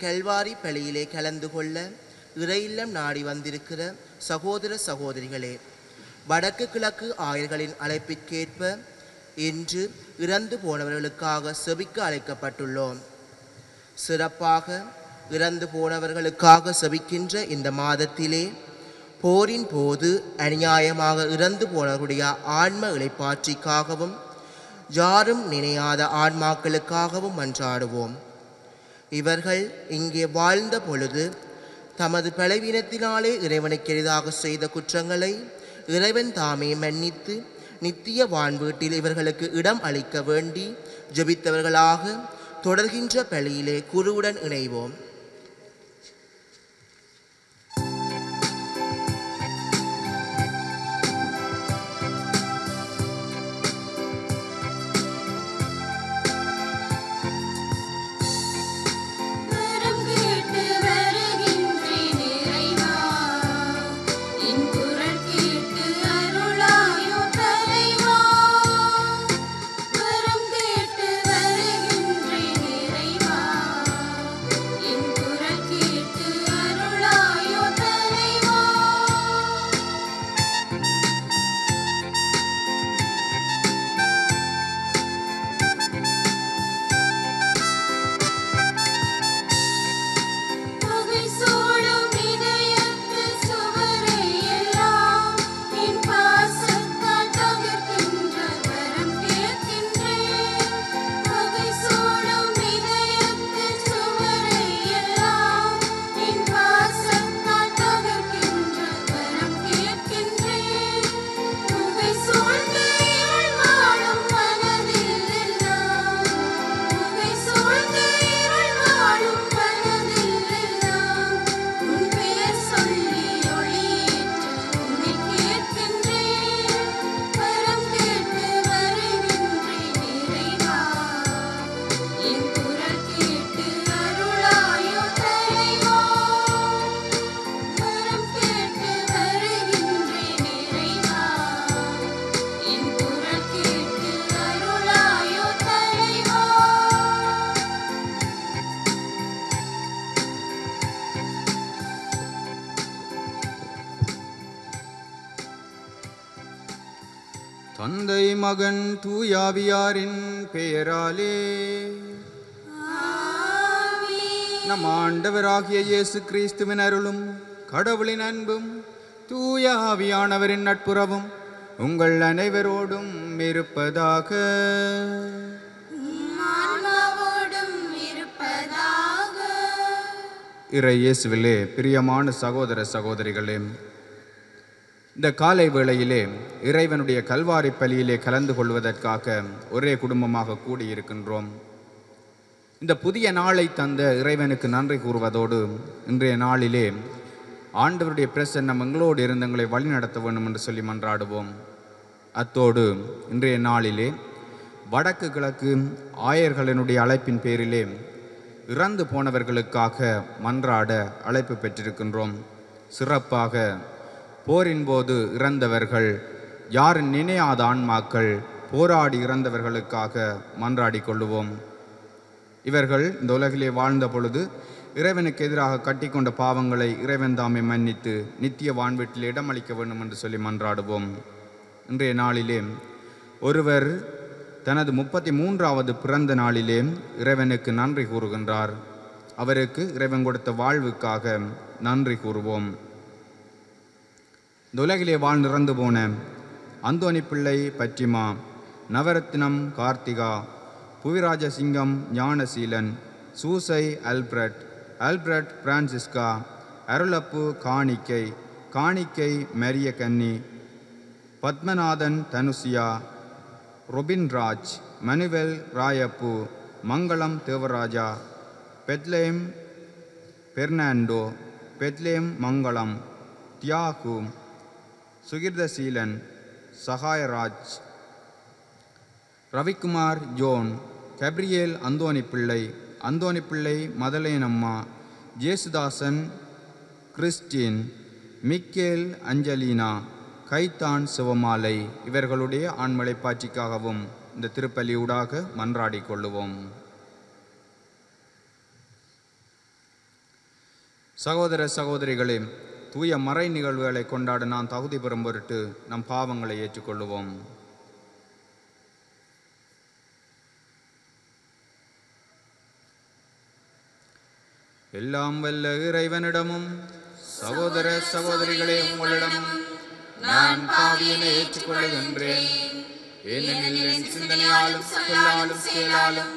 கல்வாரி பலியிலே கலந்து கொள்ள இறையில்லம் நாடி வந்திருக்கிற சகோதர சகோதரிகளே வடக்கு கிழக்கு ஆயர்களின் அழைப்பிற்கேற்ப இன்று இறந்து போனவர்களுக்காக செபிக்க அழைக்கப்பட்டுள்ளோம். சிறப்பாக இறந்து போனவர்களுக்காக செபிக்கின்ற இந்த மாதத்திலே போரின் போது அநியாயமாக இறந்து போனவருடைய ஆன்ம இழைப்பாற்றிக்காகவும் யாரும் நினையாத ஆன்மாக்களுக்காகவும் மன்றாடுவோம். இவர்கள் இங்கே வாழ்ந்த பொழுது தமது பலவீனத்தினாலே இறைவனுக்கு எளிதாக செய்த குற்றங்களை இறைவன் தாமே மன்னித்து நித்திய வான்வீட்டில் இவர்களுக்கு இடம் அளிக்க வேண்டி ஜெபித்தவர்களாக தொடர்கின்ற பழியிலே குருவுடன் இணைவோம். மகன் தூயாவியாரின் பெயராலே. நம் ஆண்டவராகிய இயேசு கிறிஸ்துவின் அருளும் கடவுளின் அன்பும் தூய ஆவியானவரின் நட்புறவும் உங்கள் அனைவரோடும் இருப்பதாக. இறை இயேசுவிலே பிரியமான சகோதர சகோதரிகளே இந்த காலை வேளையிலே இறைவனுடைய கல்வாரி பலியிலே கலந்து கொள்வதற்காக ஒரே குடும்பமாக கூடியிருக்கின்றோம். இந்த புதிய நாளை தந்த இறைவனுக்கு நன்றி கூறுவதோடு இன்றைய நாளிலே ஆண்டவருடைய பிரசன்னம் எங்களோடு இருந்தங்களை வழிநடத்த வேண்டும் என்று சொல்லி மன்றாடுவோம். அத்தோடு இன்றைய நாளிலே வடக்கு கிழக்கு ஆயர்களினுடைய அழைப்பின் பேரிலே இறந்து போனவர்களுக்காக மன்றாட அழைப்பு பெற்றிருக்கின்றோம். சிறப்பாக போரின் போது இறந்தவர்கள் யாரும் நினையாத ஆன்மாக்கள் போராடி இறந்தவர்களுக்காக மன்றாடி கொள்ளுவோம். இவர்கள் இந்த உலகிலே வாழ்ந்த பொழுது இறைவனுக்கு எதிராக கட்டிக்கொண்ட பாவங்களை இறைவன் தாமே மன்னித்து நித்திய வான்வீட்டில் இடமளிக்க வேண்டும் என்று சொல்லி மன்றாடுவோம். இன்றைய நாளிலே ஒருவர் தனது முப்பத்தி மூன்றாவது பிறந்த நாளிலே இறைவனுக்கு நன்றி கூறுகின்றார். அவருக்கு இறைவன் கொடுத்த வாழ்வுக்காக நன்றி கூறுவோம். இந்த உலகிலே வாழ்ந்திறந்து போன அந்தோணி பிள்ளை Fatima. Navaratnam Karthika Puviraja Singam Gnanaseelan Soosai Alfred Alfred Francisca Arulappu காணிக்கை காணிக்கை மரிய கன்னி Pathmanathan Thanusiya Robinraj Manuel Rayappu Mangalam Devaraja Bethlehem Fernando Bethlehem Mangalam Thiyagu Sukirthaseelan Sahayaraj Ravikumar John Gabriel Anthony Pillai Anthony Pillai Mathalenamma Jesudasan Christine Michael Angelina Kaithan Sivamalai இவர்களுடைய ஆண்மலை பாட்சிக்காகவும் இந்த திருப்பலியூடாக மன்றாடிக் கொள்ளுவோம். சகோதர சகோதரிகளே தூய மறை நிகழ்வுகளை கொண்டாட நான் தகுதி பெறும் பொருட்டு நம் பாவங்களை ஏற்றுக்கொள்ளுவோம். எல்லாம் வல்ல இறைவனிடமும் சகோதர சகோதரிகளே உங்களிடமும் நான் பாவியனை ஏற்றுக்கொள்ளுகின்றேன் ஏனெனில் என் சிந்தனையாலும் சொல்லாலும் செயலாலும்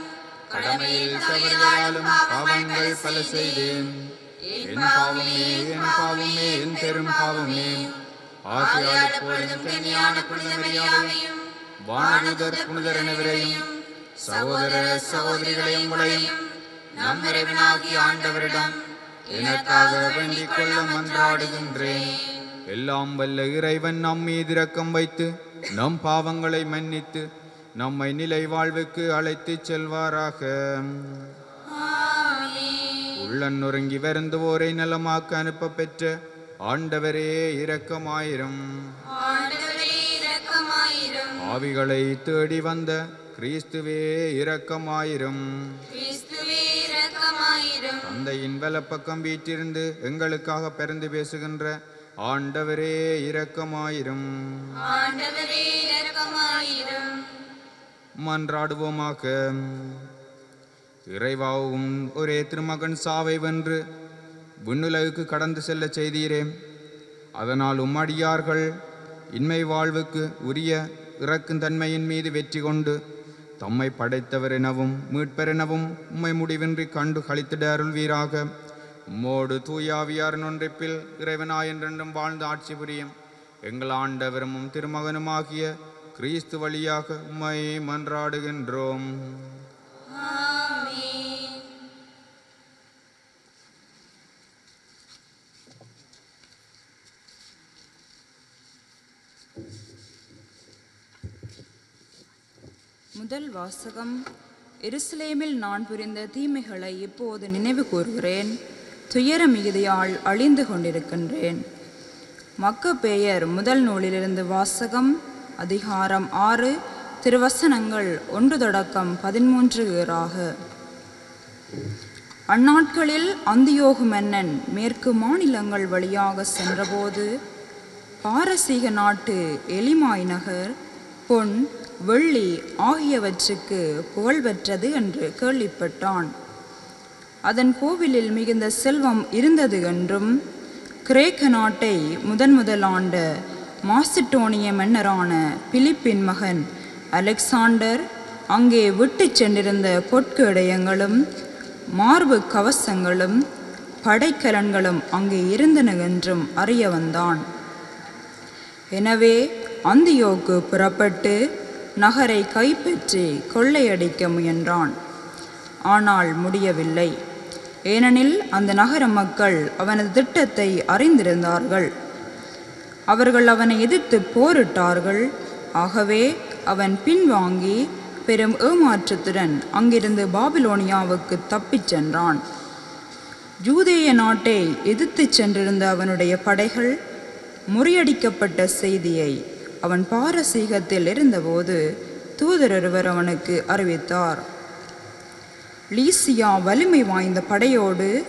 கடமையில் தவறுகளாலும் பாவங்கள் பல செய்தேன். என் பாவமே என் பாவமே என் பெரும் பாவமே. ஆகையால் எப்பொழுதும் கன்னியான வானதூதர் புனிதர் சகோதர சகோதரிகளை உங்களையும் நம் இறைவனாகி ஆண்டவரிடம் எனக்காக வேண்டிக் கொள்ள மன்றாடுகின்றேன். எல்லாம் வல்ல இறைவன் நம் மீது இரக்கம் வைத்து நம் பாவங்களை மன்னித்து நம்மை நிலை வாழ்வுக்கு அழைத்துச் செல்வாராக. உள்ளன் நொறுங்கி வருந்துவோரை நலமாக்க அனுப்ப பெற்ற ஆண்டவரே இரக்கமாயிரும். ஆவிகளை தேடி வந்த கிறிஸ்துவே இரக்கமாயிரும். தந்தையின் வலப்பக்கம் வீற்றிருந்து எங்களுக்காக பிறந்து பேசுகின்ற ஆண்டவரே இரக்கமாயிரும். மன்றாடுவோமாக. இறைவாவும் ஒரே திருமகன் சாவை வென்று விண்ணுலகுக்கு கடந்து செல்ல செய்தீரே. அதனால் உம்மடியார்கள் இன்மை வாழ்வுக்கு உரிய இறக்கும் தன்மையின் மீது வெற்றி கொண்டு தம்மை படைத்தவர் எனவும் மீட்பர் எனவும் உம்மை முடிவின்றி கண்டு கழித்திட அருள்வீராக. உம்மோடு தூயாவியார் நொன்றிப்பில் இறைவனாய் என்றென்றும் வாழ்ந்து ஆட்சி புரியும். எங்கள் ஆண்டவரும் திருமகனுமாகிய கிறிஸ்து வழியாக உம்மை மன்றாடுகின்றோம். முதல் வாசகம் எருசலேமில் நான் புரிந்த தீமைகளை இப்போது நினைவு கூறுகிறேன் துயர மிகுதியால் அழிந்து கொண்டிருக்கின்றேன். மக்கபேயர் முதல் நூலிலிருந்து வாசகம் அதிகாரம் ஆறு திருவசனங்கள் ஒன்று தொடக்கம் பதிமூன்று ஏறாக. அந்நாட்களில் அந்தியோகு மன்னன் மேற்கு மாநிலங்கள் வழியாக சென்றபோது பாரசீக நாட்டு எலிமாய் நகர் பொன் வெள்ளி ஆகியவற்றுக்கு புகழ்பெற்றது என்று கேள்விப்பட்டான். அதன் கோவிலில் மிகுந்த செல்வம் இருந்தது என்றும் கிரேக்க நாட்டை முதன் முதல் ஆண்ட மாசிட்டோனிய மன்னரான பிலிப்பின் மகன் அலெக்சாண்டர் அங்கே விட்டுச் சென்றிருந்த பொற்கேடயங்களும் மார்பு கவசங்களும் படைக்கலன்களும் அங்கே இருந்தன என்றும் அறிய வந்தான். எனவே அந்தியோக்கு புறப்பட்டு நகரை கைப்பற்றி கொள்ளையடிக்க முயன்றான். ஆனால் முடியவில்லை. ஏனெனில் அந்த நகர மக்கள் அவனது திட்டத்தை அறிந்திருந்தார்கள். அவர்கள் அவனை எதிர்த்து போரிட்டார்கள். ஆகவே அவன் பின்வாங்கி பெரும் ஏமாற்றத்துடன் அங்கிருந்து பாபிலோனியாவுக்கு தப்பிச் சென்றான். ஜூதேய நாட்டை எதிர்த்துச் சென்றிருந்த அவனுடைய படைகள் முறியடிக்கப்பட்ட செய்தியை அவன் பாரசீகத்தில் இருந்தபோது தூதரொருவர் அவனுக்கு அறிவித்தார். லீசியா வலிமை வாய்ந்த படையோடு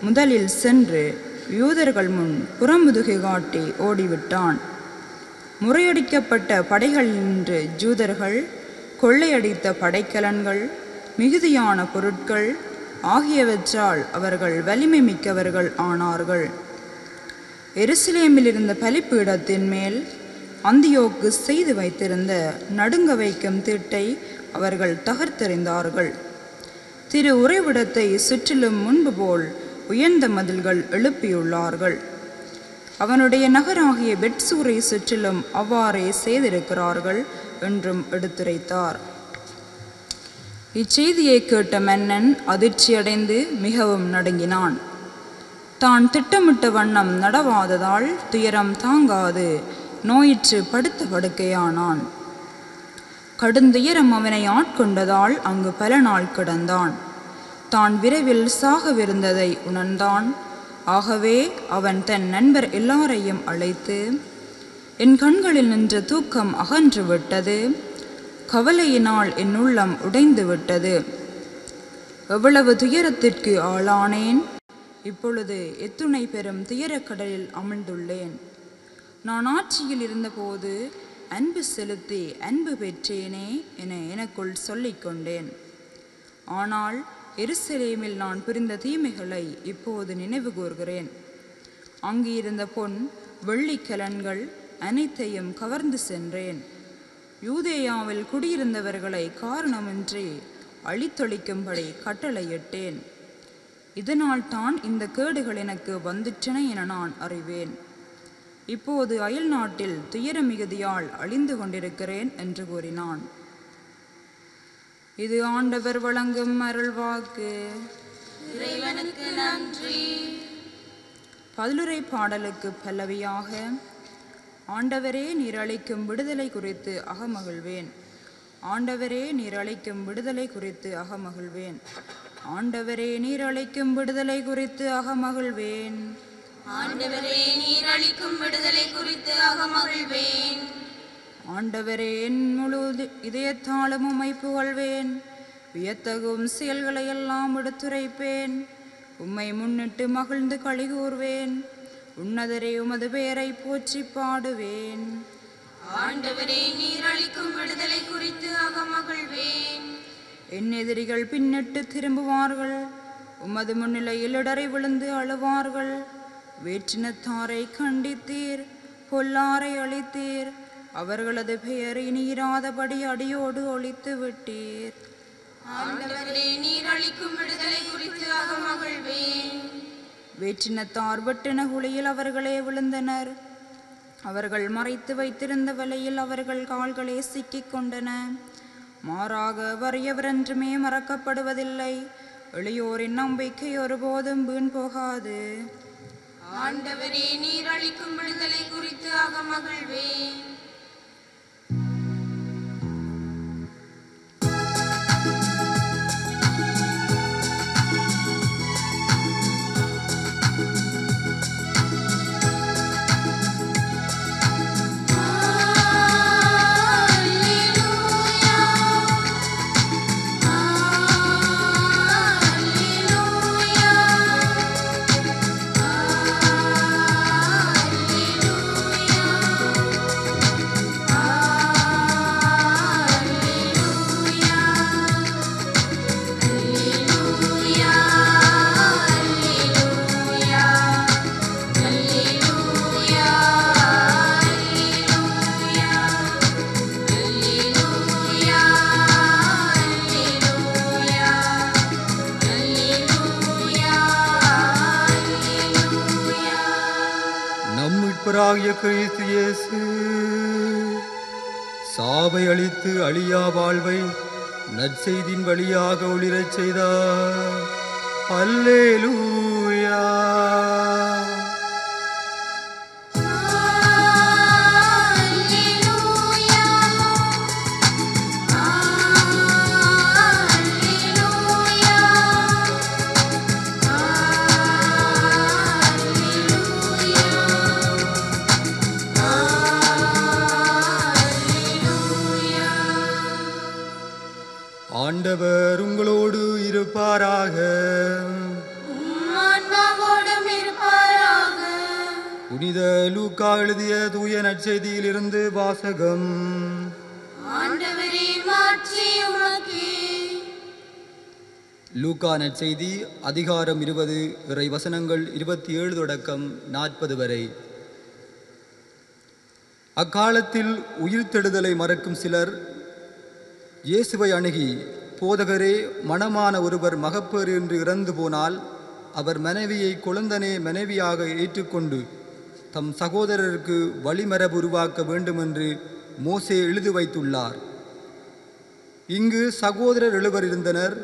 முதலில் சென்று யூதர்கள் முன் புறமுதுகை காட்டி ஓடிவிட்டான். முறையடிக்கப்பட்ட படைகள் நின்று ஜூதர்கள் கொள்ளையடித்த படைக்கலன்கள் மிகுதியான பொருட்கள் ஆகியவற்றால் அவர்கள் வலிமை மிக்கவர்கள் ஆனார்கள். எருசலேமில் இருந்த பலிப்பீடத்தின் மேல் அந்தியோக்கு செய்து வைத்திருந்த நடுங்க வைக்கும் தீட்டை அவர்கள் தகர்த்தெறிந்தார்கள். திரு உறைவிடத்தை சுற்றிலும் முன்பு போல் உயர்ந்த மதில்கள் எழுப்பியுள்ளார்கள். அவனுடைய நகராகிய பெட்சூரை சுற்றிலும் அவ்வாறே செய்திருக்கிறார்கள் என்றும் எடுத்துரைத்தார். இச்செய்தியை கேட்ட மன்னன் அதிர்ச்சியடைந்து மிகவும் நடுங்கினான். தான் திட்டமிட்ட வண்ணம் நடவாததால் துயரம் தாங்காது. நோயிற்று படுத்த படுக்கையானான். கடுந்துயரம் அவனை ஆட்கொண்டதால் அங்கு பல நாள் கிடந்தான். தான் விரைவில் சாகவிருந்ததை உணர்ந்தான். ஆகவே அவன் தன் நண்பர் எல்லாரையும் அழைத்து என் கண்களில் நின்ற தூக்கம் அகன்று விட்டது. கவலையினால் என் உள்ளம் உடைந்து விட்டது. எவ்வளவு துயரத்திற்கு ஆளானேன்? இப்பொழுது எத்துணை பெரும் துயரக் கடலில் அமிழ்ந்துள்ளேன். நான் ஆட்சியில் இருந்தபோது அன்பு செலுத்தி அன்பு பெற்றேனே என எனக்குள் சொல்லிக் கொண்டேன். ஆனால் எருசலேமில் நான் புரிந்த தீமைகளை இப்போது நினைவு கூர்கிறேன். அங்கு இருந்த பொன் வெள்ளிக்கலன்கள் அனைத்தையும் கவர்ந்து சென்றேன். யூதேயாவில் குடியிருந்தவர்களை காரணமின்றி அழித்தொழிக்கும்படி கட்டளையிட்டேன். இதனால் தான் இந்த கேடுகள் எனக்கு வந்துற்றன என நான் அறிவேன். இப்போது அயல் நாட்டில் துயர மிகுதியால் அழிந்து கொண்டிருக்கிறேன் என்று கூறினான். இது ஆண்டவர் வழங்கும் அருள்வாக்கு இறைவனுக்கு நன்றி. பதிலுரை பாடலுக்கு பல்லவியாக ஆண்டவரே நீர் அளிக்கும் விடுதலை குறித்து அகமகிழ்வேன். ஆண்டவரே நீர் அளிக்கும் விடுதலை குறித்து அகமகிழ்வேன். ஆண்டவரே நீர் அளிக்கும் விடுதலை குறித்து அகமகிழ்வேன். ஆண்டவரே நீர் அளிக்கும் ஆண்டவரே என் முழு இதயத்தாலும் உம்மை புகழ்வேன். வியத்தகும் செயல்களை எல்லாம் எடுத்துரைப்பேன். உம்மை முன்னிட்டு மகிழ்ந்து களிகூர்வேன். உன்னதரே உமது பெயரை போற்றி பாடுவேன். ஆண்டவரே நீர் அளிக்கும் விடுதலை குறித்து அகமகிழ்வேன். என் எதிரிகள் பின்னிட்டு திரும்புவார்கள். உமது முன்னிலையில் இடரை விழுந்து அழுவார்கள். வேற்றினத்தாரை கண்டித்தீர் பொல்லாரை அழித்தீர். அவர்களது பெயரை நீராதபடி அடியோடு ஒழித்து விட்டீர். ஆண்டவரே நீர் அளிக்கும் விடுதலை குறித்து அகமகிழ்வேன் வேற்றினத்தார் வெட்டின குழியில் அவர்களே விழுந்தனர். அவர்கள் மறைத்து வைத்திருந்த வலையில் அவர்கள் கால்களே சிக்கிக் கொண்டன. மாறாக வறியவரென்றுமே மறக்கப்படுவதில்லை. எளியோரின் நம்பிக்கை ஒருபோதும் வீண் போகாது. ஆண்டவரே நீர் அளிக்கும் விடுதலை குறித்து அகமகிழ்வேன் அரசு. சாவை அளித்து அழியா வாழ்வை நற்செய்தின் வழியாக ஒளிரச் செய்தார். அல்லேலூயா. ஆண்டவர் உங்களோடு இருப்பாராக. புனித லூக்கா எழுதிய தூய நற்செய்தியிலிருந்து வாசகம். லூக்கா நற்செய்தி அதிகாரம் இருபது இறை வசனங்கள் இருபத்தி ஏழு தொடக்கம் நாற்பது வரை. அக்காலத்தில் உயிர்த்தெழுதலை மறக்கும் சிலர் இயேசுவை அணுகி போதகரே மணமான ஒருவர் மகப்பேறு என்று இறந்து போனால் அவர் மனைவியை குழந்தனே மனைவியாக ஏற்றுக்கொண்டு தம் சகோதரருக்கு வழிமரபு உருவாக்க வேண்டுமென்று மோசே எழுதி வைத்துள்ளார். இங்கு சகோதரர் எழுவர் இருந்தனர்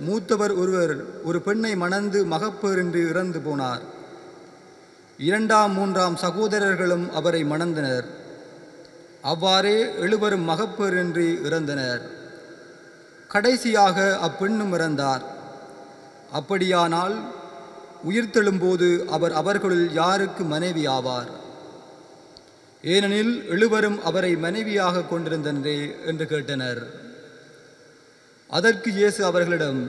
மூத்தவர் ஒருவர் ஒரு பெண்ணை மணந்து மகப்பேறின்றி இறந்து போனார். இரண்டாம் மூன்றாம் சகோதரர்களும் அவரை மணந்தனர். அவ்வாறே எழுவரும் மகப்பேறின்றி இறந்தனர். கடைசியாக அப்பெண்ணும் இறந்தார். அப்படியானால் உயிர்த்தெழும்போது அவர் அவர்களுள் யாருக்கு மனைவி ஆவார் ஏனெனில் எழுவரும் அவரை மனைவியாக கொண்டிருந்தனரே என்று கேட்டனர். அதற்கு இயேசு அவர்களிடம்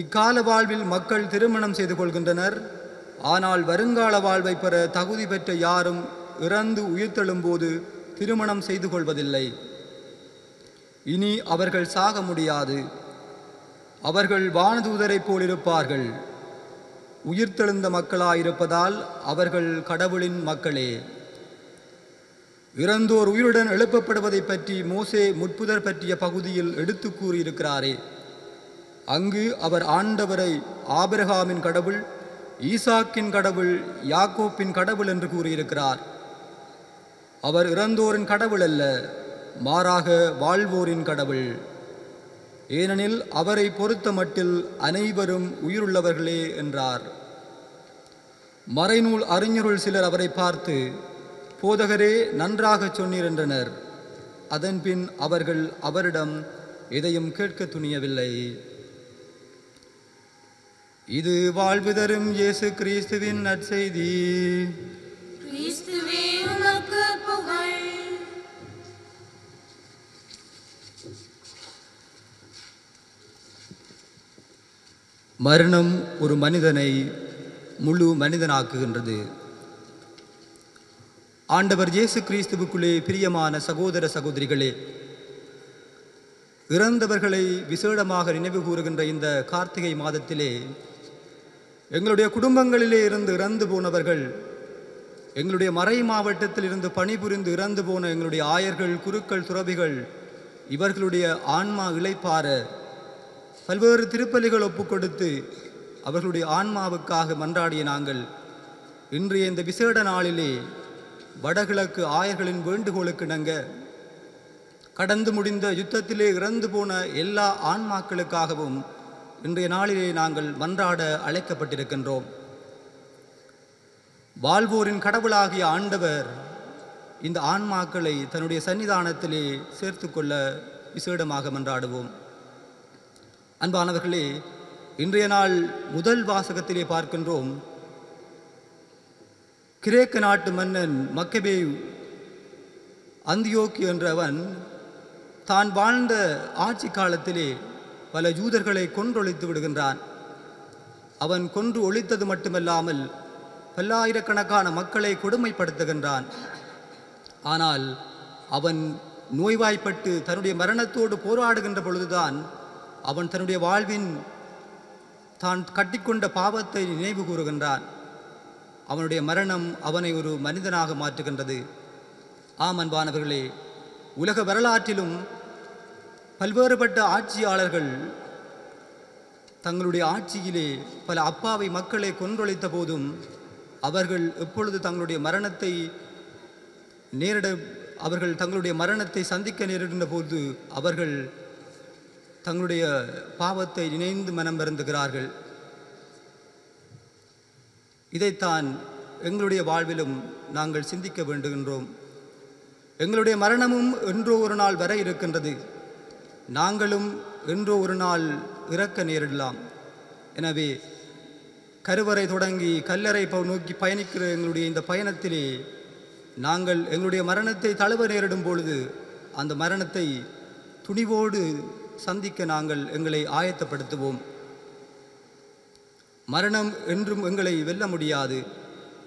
இக்கால வாழ்வில் மக்கள் திருமணம் செய்து கொள்கின்றனர். ஆனால் வருங்கால வாழ்வை பெற தகுதி பெற்ற யாரும் இறந்து உயிர்த்தெழும்போது திருமணம் செய்து கொள்வதில்லை. இனி அவர்கள் சாக முடியாது. அவர்கள் வானதூதரைப் போலிருப்பார்கள். உயிர்த்தெழுந்த மக்களாயிருப்பதால் அவர்கள் கடவுளின் மக்களே. இறந்தோர் உயிருடன் எழுப்பப்படுவதை பற்றி மோசே முட்புதர் பற்றிய பகுதியில் எடுத்து கூறியிருக்கிறாரே. அங்கு அவர் ஆண்டவரை ஆபிரகாமின் கடவுள் ஈசாக்கின் கடவுள் யாக்கோப்பின் கடவுள் என்று கூறியிருக்கிறார். அவர் இறந்தோரின் கடவுள் அல்ல மாறாக வாழ்வோரின் கடவுள். ஏனெனில் அவரை பொறுத்த மட்டில் அனைவரும் உயிருள்ளவர்களே என்றார். மறைநூல் அறிஞருள் சிலர் அவரை பார்த்து போதகரே நன்றாகச் சொன்னீர் என்றனர். அதன்பின் அவர்கள் அவரிடம் எதையும் கேட்க துணியவில்லை. இது வாழ்வு தரும் இயேசு கிறிஸ்துவின் நற்செய்தி. கிறிஸ்துவே உமக்கு மரணம் ஒரு மனிதனை முழு மனிதனாக்குகின்றது. ஆண்டவர் இயேசு கிறிஸ்துவுக்குள்ளே பிரியமான சகோதர சகோதரிகளே இறந்தவர்களை விசேடமாக நினைவு கூறுகின்ற இந்த கார்த்திகை மாதத்திலே எங்களுடைய குடும்பங்களிலே இருந்து இறந்து போனவர்கள் எங்களுடைய மறை மாவட்டத்தில் இருந்து பணிபுரிந்து இறந்து போன எங்களுடைய ஆயர்கள் குருக்கள் துறவிகள் இவர்களுடைய ஆன்மா இளைப்பார பல்வேறு திருப்பலிகள் ஒப்புக்கொடுத்து அவர்களுடைய ஆன்மாவுக்காக மன்றாடிய நாங்கள் இன்றைய இந்த விசேட நாளிலே வடகிழக்கு ஆயர்களின் வேண்டுகோளுக்கு இணங்க கடந்து முடிந்த யுத்தத்திலே இறந்து போன எல்லா ஆன்மாக்களுக்காகவும் இன்றைய நாளிலே நாங்கள் மன்றாட அழைக்கப்பட்டிருக்கின்றோம். வாழ்வோரின் கடவுளாகிய ஆண்டவர் இந்த ஆன்மாக்களை தன்னுடைய சன்னிதானத்திலே சேர்த்துக்கொள்ள விசேடமாக மன்றாடுவோம். அன்பானவர்களே இன்றைய நாள் முதல் வாசகத்திலே பார்க்கின்றோம். கிரேக்க நாட்டு மன்னன் மக்கபே அந்தியோக்கி என்றவன் தான் வாழ்ந்த ஆட்சி காலத்திலே பல யூதர்களை கொன்றொழித்து விடுகின்றான். அவன் கொன்று ஒழித்தது மட்டுமல்லாமல் பல்லாயிரக்கணக்கான மக்களை கொடுமைப்படுத்துகின்றான். ஆனால் அவன் நோய்வாய்ப்பட்டு தன்னுடைய மரணத்தோடு போராடுகின்ற பொழுதுதான் அவன் தன்னுடைய வாழ்வின் தான் கட்டிக்கொண்ட பாவத்தை நினைவு கூறுகின்றான். அவனுடைய மரணம் அவனை ஒரு மனிதனாக மாற்றுகின்றது. ஆம் அன்பானவர்களே உலக வரலாற்றிலும் பல்வேறுபட்ட ஆட்சியாளர்கள் தங்களுடைய ஆட்சியிலே பல அப்பாவை மக்களை கொன்றொழித்த போதும் அவர்கள் எப்பொழுது தங்களுடைய மரணத்தை நேரிட அவர்கள் தங்களுடைய மரணத்தை சந்திக்க நேரிடுகின்ற போது அவர்கள் தங்களுடைய பாவத்தை நினைந்து மனம் வருந்துகிறார்கள். இதைத்தான் எங்களுடைய வாழ்விலும் நாங்கள் சிந்திக்க வேண்டுகின்றோம். எங்களுடைய மரணமும் என்றோ ஒரு நாள் வர இருக்கின்றது. நாங்களும் என்றோ ஒரு நாள் இறக்க நேரிடலாம். எனவே கருவறை தொடங்கி கல்லறை நோக்கி பயணிக்கிற எங்களுடைய இந்த பயணத்திலே நாங்கள் எங்களுடைய மரணத்தை தழுவ நேரிடும் பொழுது அந்த மரணத்தை துணிவோடு சந்திக்க நாங்கள் எங்களை ஆயத்தப்படுத்துவோம். மரணம் என்றும் எங்களை வெல்ல முடியாது.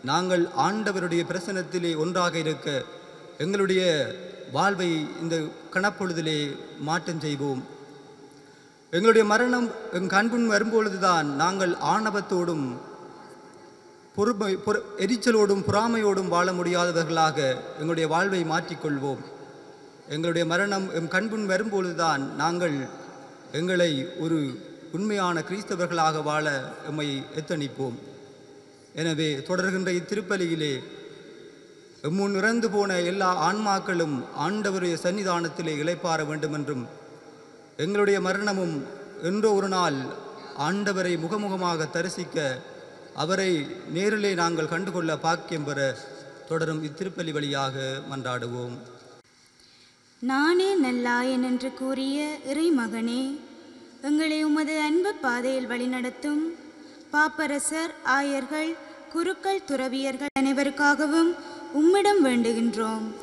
நாங்கள் ஆண்டவருடைய பிரசனத்திலே ஒன்றாக இருக்க எங்களுடைய வாழ்வை இந்த கணப்பொழுதிலே மாற்றம் செய்வோம். எங்களுடைய மரணம் எங் கண்புண் வரும்பொழுதுதான் நாங்கள் ஆணவத்தோடும் பொறுமை எரிச்சலோடும் பொறாமையோடும் வாழ முடியாதவர்களாக எங்களுடைய வாழ்வை மாற்றிக்கொள்வோம். எங்களுடைய மரணம் எம் கண்புண் வரும்பொழுதுதான் நாங்கள் எங்களை ஒரு உண்மையான கிறிஸ்தவர்களாக வாழ எம்மை எத்தணிப்போம். எனவே தொடர்கின்ற இத்திருப்பலியிலே எம்முன் இறந்து போன எல்லா ஆன்மாக்களும் ஆண்டவருடைய சன்னிதானத்திலே இளைப்பாற வேண்டுமென்றும் எங்களுடைய மரணமும் என்றோ ஒரு நாள் ஆண்டவரை முகமுகமாக தரிசிக்க அவரை நேரிலே நாங்கள் கண்டுகொள்ள பாக்கியம் பெற தொடரும் இத்திருப்பலி வழியாக மன்றாடுவோம். நானே நல்லாயன் என்று கூறிய இறைமகனே எங்களை உமது அன்பு பாதையில் வழிநடத்தும் பாப்பரசர் ஆயர்கள் குருக்கள் துறவியர்கள் அனைவருக்காகவும் உம்மிடம் வேண்டுகின்றோம்.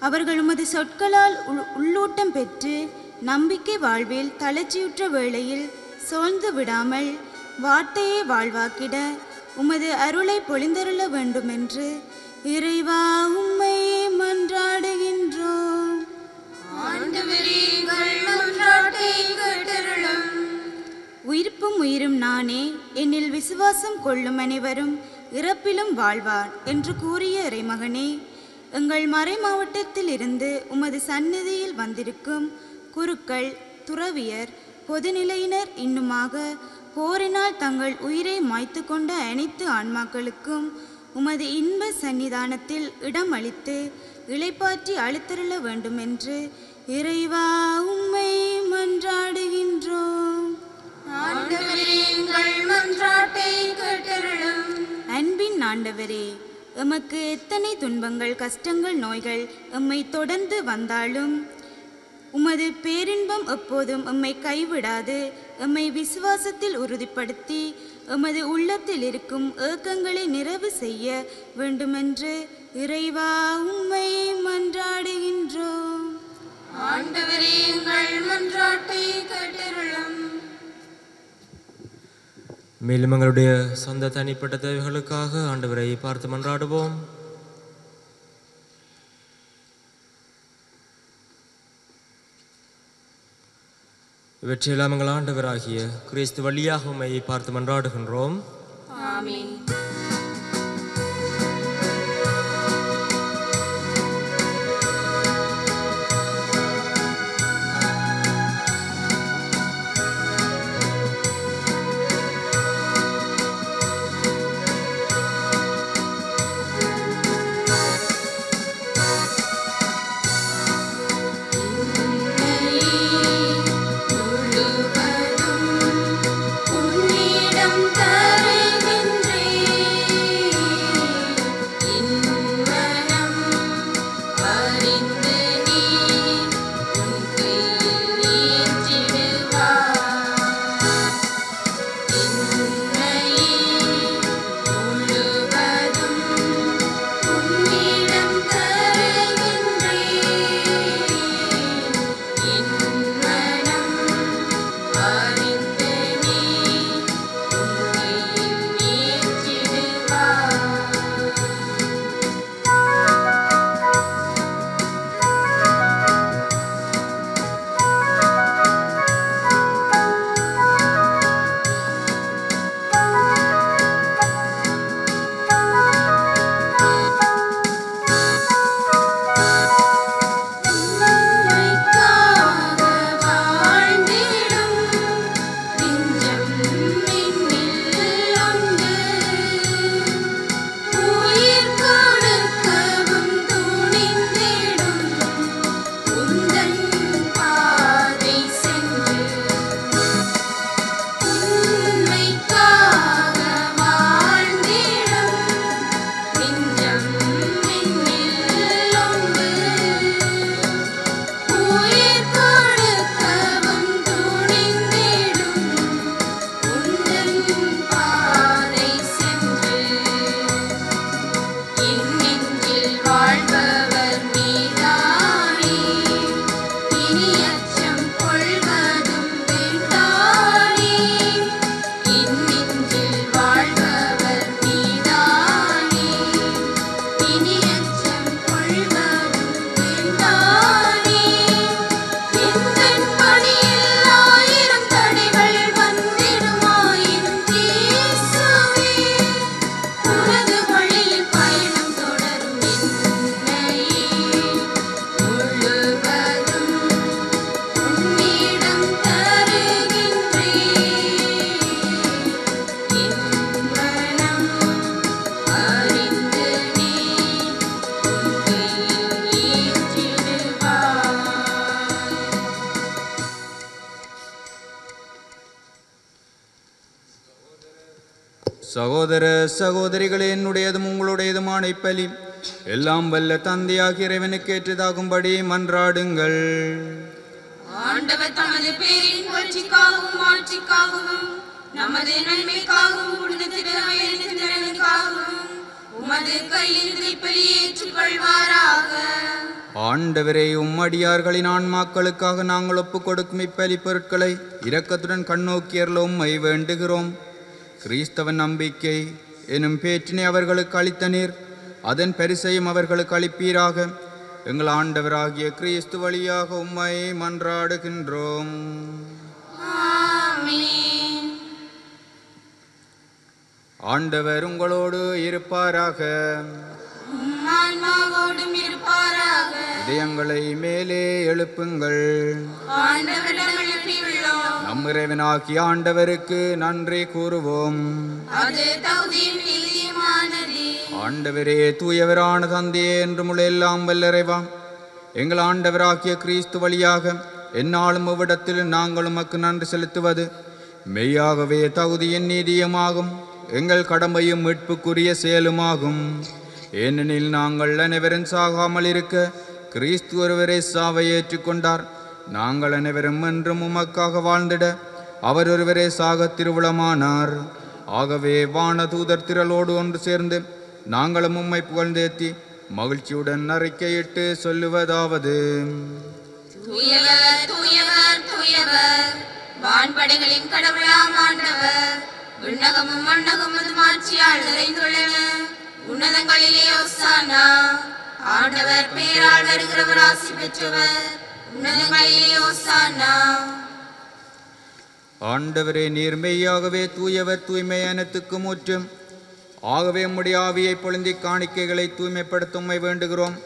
அவர்கள் உமது சொற்களால் உள்- உள்ளூட்டம் பெற்று நம்பிக்கை வாழ்வில் தளர்ச்சியுற்ற வேளையில் சோழ்ந்து விடாமல் வார்த்தையை வாழ்வாக்கிட உமது அருளை பொழிந்தருள வேண்டுமென்று இறைவா உம்மை மன்றாடுகிறேன். உயிர்ப்பும் உயிரும் நானே என்னில் விசுவாசம் கொள்ளும் அனைவரும் இறப்பிலும் வாழ்வார் என்று கூறிய இறைமகனே எங்கள் மறை மாவட்டத்தில் இருந்து உமது சந்நிதியில் வந்திருக்கும் குருக்கள் துறவியர் பொதுநிலையினர் இன்னுமாக போரினால் தங்கள் உயிரை மாய்த்து கொண்ட அனைத்து ஆன்மாக்களுக்கும் உமது இன்ப சன்னிதானத்தில் இடம் அளித்து இளைப்பாற்றி அழுத்தருள வேண்டுமென்று இறைவா உம்மை மன்றாடுகின்றோம். அன்பின் ஆண்டவரே எமக்கு எத்தனை துன்பங்கள் கஷ்டங்கள் நோய்கள் எம்மை தொடர்ந்து வந்தாலும் உமது பேரின்பம் எப்போதும் எம்மை கைவிடாது எம்மை விசுவாசத்தில் உறுதிப்படுத்தி எமது உள்ளத்தில் இருக்கும் ஏக்கங்களை நிறைவு செய்ய வேண்டுமென்று இறைவா உம்மை மன்றாடுகின்றோம். மேலும் எங்களுடைய சொந்த தனிப்பட்ட தேவைகளுக்காக ஆண்டவரை பார்த்து மன்றாடுவோம். இவற்றையெல்லாம் எங்கள் ஆண்டவராகிய கிறிஸ்து வழியாக உம்மை பார்த்து மன்றாடுகின்றோம். உன்னிடம் சகோதர சகோதரிகளே என்னுடையதும் உங்களுடையதுமான இப்பலி. எல்லாம் வல்ல தந்தையாகிய இறைவனுக்கு ஏற்றதாகும்படி மன்றாடுங்கள். ஆண்டவர் தமது பேரின் புகழ்ச்சிக்காகவும் ஆட்சிக்காகவும் நமது நன்மைக்காகவும் புனித திருவைக்காகவும் உமது கையில் திருப்பலி ஏற்றுக்கொள்வாராக ஆண்டவரே உம்மடியார்களின் ஆன்மாக்களுக்காக நாங்கள் ஒப்புக் கொடுக்கும் இப்பலி பொருட்களை இரக்கத்துடன் கண்ணோக்கியர்ல உம்மை வேண்டுகிறோம். கிறிஸ்தவ நம்பிக்கை எனும் பேற்றினை அவர்களுக்கு அளித்த நீர் அதன் பரிசையும் அவர்களுக்கு அளிப்பீராக. எங்கள் ஆண்டவராகிய கிறிஸ்து வழியாக உம்மை மன்றாடுகின்றோம். ஆண்டவர் உங்களோடு இருப்பாராக. இதயங்களை மேலே எழுப்புங்கள். நம் இறைவனாகிய ஆண்டவருக்கு நன்றி கூறுவோம். ஆண்டவரே தூயவரான தந்தையே என்றும் எல்லாம் வல்லறைவா எங்கள் ஆண்டவராகிய கிறிஸ்து வழியாக எந்நாளும் இவ்விடத்தில் நாங்கள் உமக்கு நன்றி செலுத்துவது மெய்யாகவே தகுதியின் நீதியுமாகும் எங்கள் கடமையும் மீட்புக்குரிய செயலுமாகும். ஏனெனில் நாங்கள் அனைவரும் சாகாமல் இருக்க கிறிஸ்து ஒருவரே சாவை ஏற்றுக்கொண்டார் நாங்கள் அனைவரும் என்றும் உமக்காக வாழ்ந்திட அவர் ஒருவரே சாக திருவிழமானார் ஆகவே வான தூதர் திரளோடு ஒன்று சேர்ந்து நாங்களும் உம்மை புகழ்ந்தேத்தி மகிழ்ச்சியுடன் அறிக்கையிட்டு சொல்லுவதாவது. தூயவர் தூயவர் தூயவர். வான்படைகளின் கடவுளாம் ஆண்டவர். விண்ணகமும் மாட்சியால் நிறைந்துள்ளன. உன்னதங்களிலே ஒசானா ஆண்டவர் பேரால் வருகிறவர் ஆசி பெற்றவர். ஆண்டவரே நீர் தூயவர் தூய்மையானத்துக்கு முற்றும். ஊற்றும் ஆகவே உம்முடைய ஆவியை பொழுந்தி காணிக்கைகளை தூய்மைப்படுத்த உண்மை வேண்டுகிறோம்.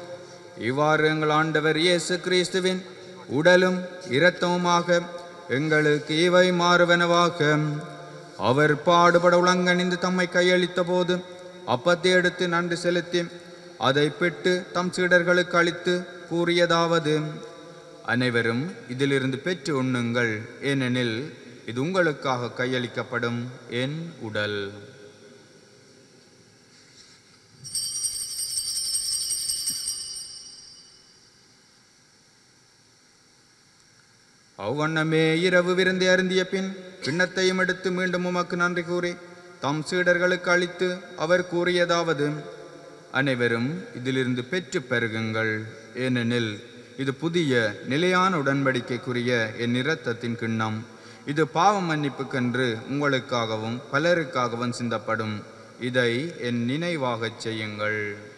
இவ்வாறு எங்கள் ஆண்டவர் இயேசு கிறிஸ்துவின் உடலும் இரத்தமுமாக எங்களுக்கு இவை மாறுவனவாக. அவர் பாடுபட உலங்கணிந்து தம்மை கையளித்த போது அப்பத்தை எடுத்து நன்றி செலுத்தி அதை பெற்று தம் சீடர்களுக்கு அளித்து கூறியதாவது அனைவரும் இதிலிருந்து பெற்று உண்ணுங்கள். ஏனெனில் இது உங்களுக்காக கையளிக்கப்படும் என் உடல். அவ்வண்ணமே இரவு விருந்தை அருந்திய பின் பின்னத்தையும் எடுத்து மீண்டும் உமக்கு நன்றி கூறி தம் சீடர்களுக்கு அளித்து அவர் கூறியதாவது அனைவரும் இதிலிருந்து பெற்று பெருகுங்கள். ஏனெனில் இது புதிய நிலையான உடன்படிக்கைக்குரிய என் இரத்தத்தின் கிண்ணம். இது பாவ மன்னிப்புக்கென்று உங்களுக்காகவும் பலருக்காகவும் சிந்தப்படும். இதை என் நினைவாகச் செய்யுங்கள்.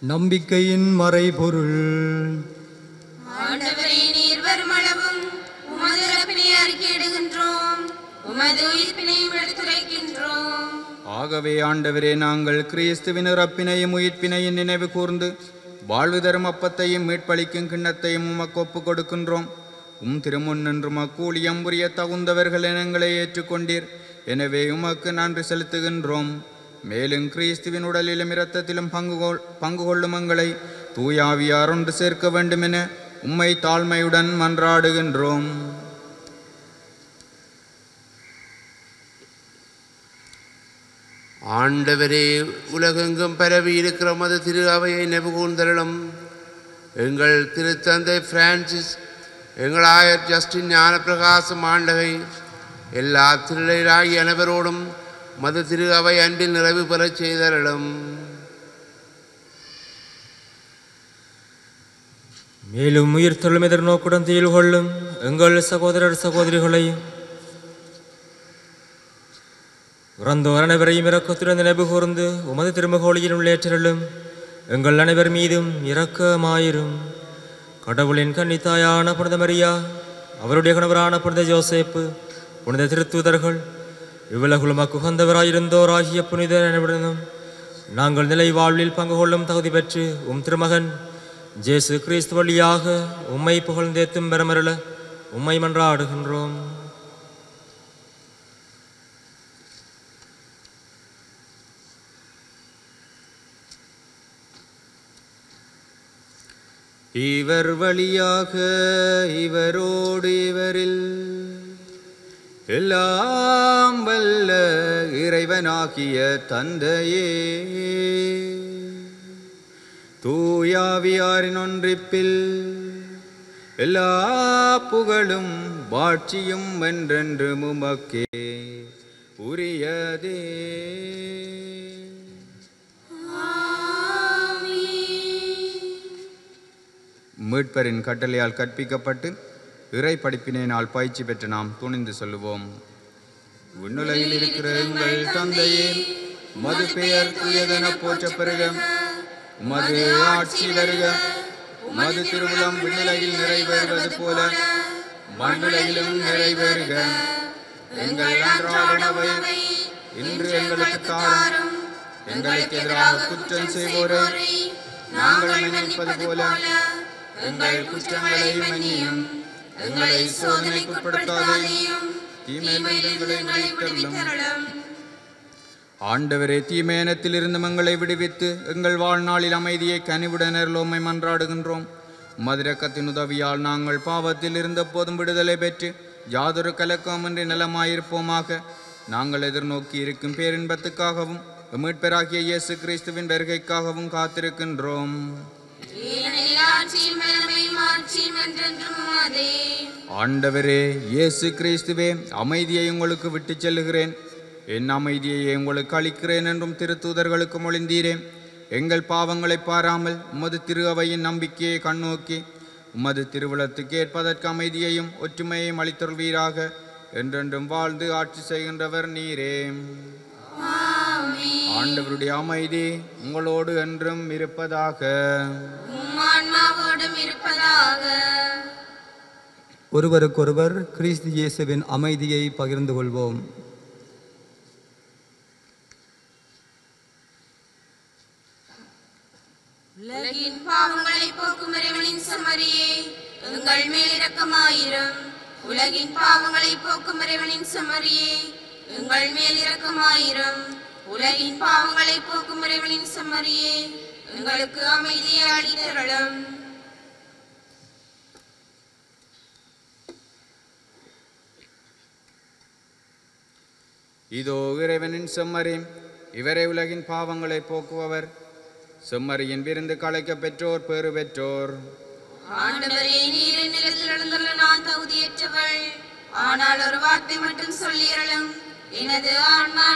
நம்பிக்கையின் மறைபொருள். ஆகவே ஆண்டவரே நாங்கள் கிறிஸ்துவின் இறப்பினையும் உயிர்ப்பினையும் நினைவு கூர்ந்து வாழ்வு தரும் அப்பத்தையும் மீட்பளிக்கும் கிண்ணத்தையும் உமக்கு ஒப்பு கொடுக்கின்றோம் உம் திருமுன் நின்று புரிய தகுந்தவர்கள் இனங்களை ஏற்றுக்கொண்டீர். எனவே உமக்கு நன்றி செலுத்துகின்றோம். மேலும் கிறிஸ்துவின் உடலிலும் இரத்தத்திலும் பங்கு கொள் பங்கு கொள்ளும் எங்களை தூயாவியார் ஒன்று சேர்க்க வேண்டுமென உம்மை தாழ்மையுடன் மன்றாடுகின்றோம். ஆண்டவரே உலகெங்கும் பரவி இருக்கிற மத திரு அவையை நெபுகூர்ந்தருளும் எங்கள் திருத்தந்தை பிரான்சிஸ் எங்கள் ஆயர் ஜஸ்டின் ஞானப்பிரகாசம் ஆண்டகை எல்லா திருளையராகி அனைவரோடும் மத திரு அவை அன்பில் நிறைவு பெறச் செய்தருளும் மேலும் உயிர் தொழும் எதிர்நோக்குடன் தீல் கொள்ளும் எங்கள் சகோதரர் சகோதரிகளையும் இறந்தோர் அனைவரையும் இரக்கத்துடன் நினைவு கூர்ந்து உமது திருமகோழியில் உள்ளேற்றலும் எங்கள் அனைவர் மீதும் இரக்கமாயிரும். கடவுளின் கன்னித்தாயான புனித மரியா அவருடைய கணவரான புனித ஜோசேப்பு புனித திருத்தூதர்கள் இவ்வுலகுலமக்கு உகந்தவராயிருந்தோர் ஆகிய புனித நினைவிடனும் நாங்கள் நிலை வாழ்வில் பங்கு கொள்ளும் தகுதி பெற்று உம் திருமகன் ஜேசு கிறிஸ்து வழியாக உம்மை புகழ்ந்தேத்தும் பெறமரல உம்மை மன்றாடுகின்றோம். இவர் வழியாக இவரோடு இவரில் எல்லாம் வல்ல இறைவனாகிய தந்தையே. தூயாவியாரின் ஒன்றிப்பில் எல்லா புகழும் வாட்சியும் என்றென்று முமக்கே உரியதே. மீட்பரின் கட்டளையால் கற்பிக்கப்பட்டு இறை படிப்பினால் பயிற்சி பெற்று நாம் துணிந்து சொல்லுவோம். விண்ணுலகில் இருக்கிற எங்கள் தந்தையே மது பெயர் துயதென போற்ற பெருக மது ஆட்சி வருக மது திருவிழம் விண்ணுலகில் நிறைவேறுவது போல மண்ணுலகிலும் நிறைவேறுக. எங்கள் அன்றாட இன்று எங்களுக்கு தாரும். எங்களுக்கு எதிராக குற்றம் செய்வோரை நாங்கள் நினைப்பது போல எங்கள் குற்றங்களை மன்னியும் எங்களை சோதனைக்குட்படுத்தாதேயும் தீமையிலிருந்து எங்களை விடுவித்தருளும். ஆண்டவரே தீமேனத்திலிருந்து எங்களை விடுவித்து எங்கள் வாழ்நாளில் அமைதியை கனிவுடனர்லோமை மன்றாடுகின்றோம். மதுரக்கத்தின் உதவியால் நாங்கள் பாவத்தில் இருந்த போதும் விடுதலை பெற்று யாதொரு கலக்கமின்றி நலமாயிருப்போமாக. நாங்கள் எதிர்நோக்கி இருக்கும் பேரின்பத்துக்காகவும் மீட்பராகிய இயேசு கிறிஸ்துவின் வருகைக்காகவும் காத்திருக்கின்றோம். ஆண்டவரே இயேசு கிறிஸ்துவே அமைதியை உங்களுக்கு விட்டுச் செல்லுகிறேன். என் அமைதியை உங்களுக்கு அளிக்கிறேன் என்றும் திருத்தூதர்களுக்கு மொழிந்தீரேன் எங்கள் பாவங்களை பாராமல் உமது திரு அவையின் நம்பிக்கையை கண்ணோக்கி உமது திருவிழத்துக்கு ஏற்பதற்கு அமைதியையும் ஒற்றுமையையும் அளித்தொள்வீராக என்றென்றும் வாழ்ந்து ஆட்சி செய்கின்றவர் நீரே. ஆண்டவருடைய அமைதி உங்களோடு என்றும் இருப்பதாக. உம் ஆன்மாவோடும் இருப்பதாக. ஒருவருக்கொருவர் கிறிஸ்து இயேசுவின் அமைதியை பகிர்ந்து கொள்வோம். உலகின் பாவங்களை போக்கும் இறைவனின் சமரியே எங்கள் மேல் இரக்கமாயிரும். உலகின் பாவங்களை போக்கும் இறைவனின் சமரியே எங்கள் மேல் இரக்கமாயிரும். உலகின் பாவங்களை போக்கும் இறைவனின் சமரியே எங்களுக்கு அமைதியை அளித்தருளும் இதோ இறைவனின் செம்மறி இவரே உலகின் பாவங்களை போக்குபவர். செம்மறியின் விருந்து களைக்க பெற்றோர் பெறு பெற்றோர். ஆனால் ஒரு வார்த்தை மட்டும் சொல்லியறலும் எனது ஆன்மா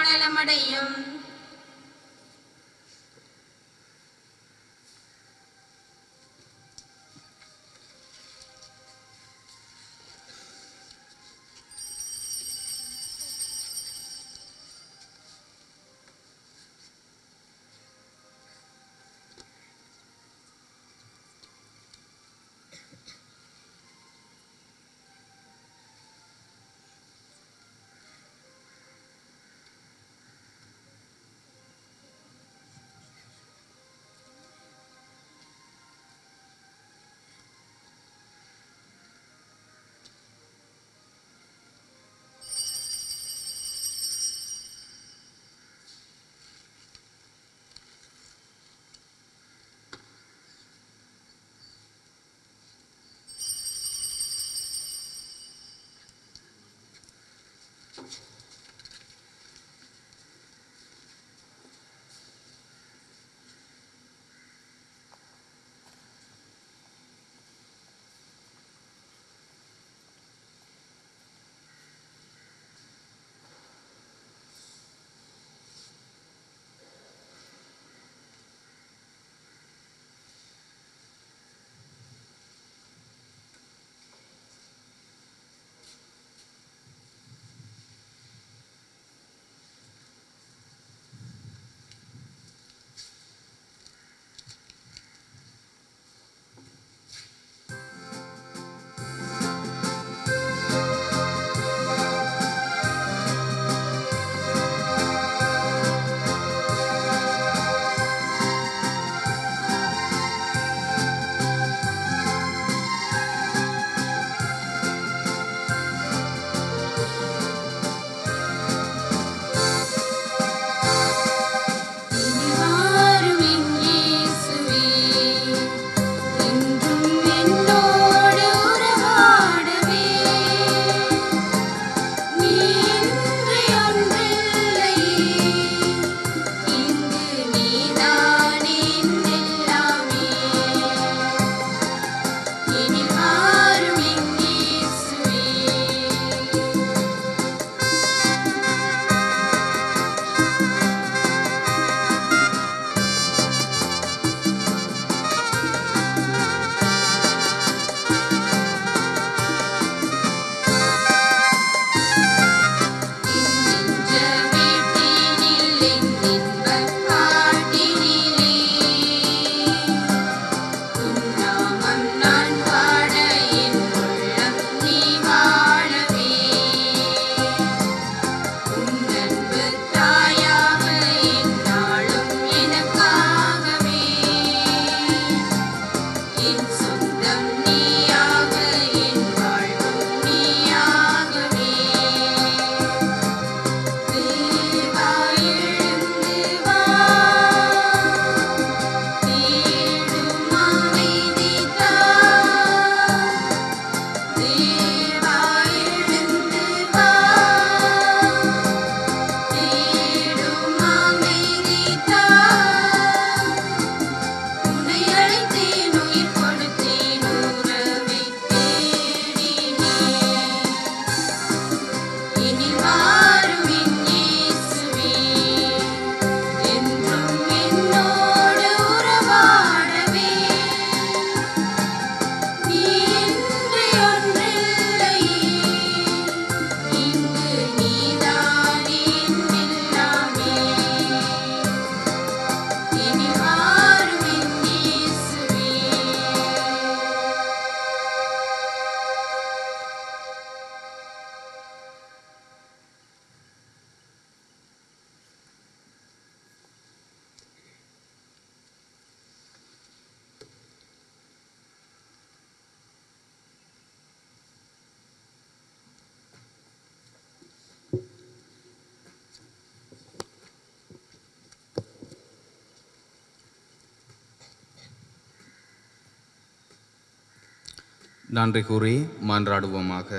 நன்றி கூறி மன்றாடுவோமாக.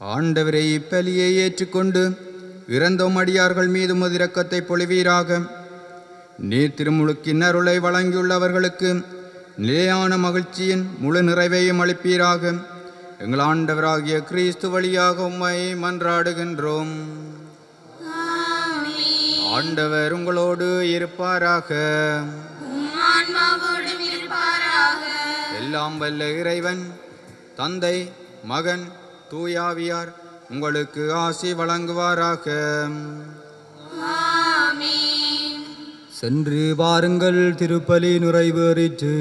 ஆண்டவரை இப்பலியை ஏற்றுக்கொண்டு இறந்தோம் அடியார்கள் மீது முதிரக்கத்தை பொழிவீராக. நீர் திருமுழுக்கின் அருளை வழங்கியுள்ளவர்களுக்கு நிலையான மகிழ்ச்சியின் முழு நிறைவையும் அளிப்பீராக. எங்கள் ஆண்டவராகிய கிறிஸ்து வழியாக உம்மை மன்றாடுகின்றோம். ஆண்டவர் உங்களோடு இருப்பாராக. ஆன்மாவோடும் இருப்பாராக. எல்லாம் வல்ல இறைவன் தந்தை மகன் தூயாவியார் உங்களுக்கு ஆசி வழங்குவாராக. சென்று வாருங்கள் திருப்பலி நிறைவேறிற்று